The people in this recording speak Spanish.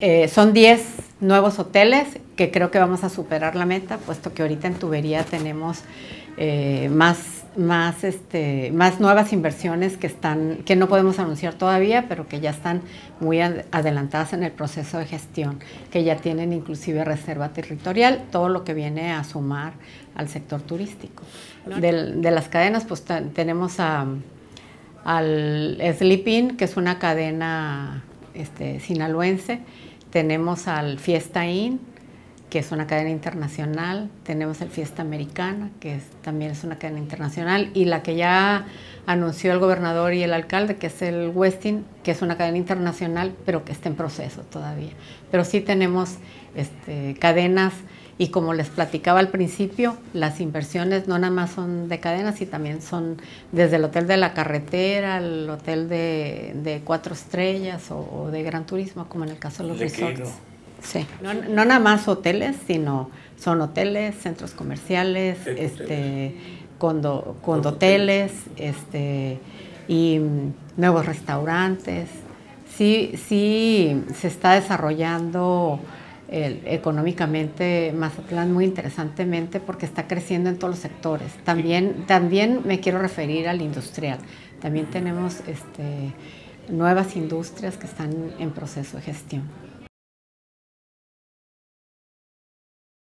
Eh, son 10 nuevos hoteles que creo que vamos a superar la meta, puesto que ahorita en tubería tenemos eh, más, más, este, más nuevas inversiones que, están, que no podemos anunciar todavía, pero que ya están muy adelantadas en el proceso de gestión, que ya tienen inclusive reserva territorial, todo lo que viene a sumar al sector turístico. de las cadenas, pues tenemos a, al Sleeping, que es una cadena este, sinaloense, tenemos al Fiesta Inn, que es una cadena internacional, tenemos el Fiesta Americana, que también es una cadena internacional, y la que ya anunció el gobernador y el alcalde, que es el Westin, que es una cadena internacional, pero que está en proceso todavía. Pero sí tenemos este, cadenas y como les platicaba al principio, las inversiones no nada más son de cadenas y también son desde el hotel de la carretera, el hotel de, cuatro estrellas o, de gran turismo, como en el caso de los resorts. Sí, no, nada más hoteles, sino son hoteles, centros comerciales, este, condoteles, este, y nuevos restaurantes. Sí, sí se está desarrollando económicamente Mazatlán muy interesantemente porque está creciendo en todos los sectores. También, también me quiero referir al industrial. También tenemos este, nuevas industrias que están en proceso de gestión.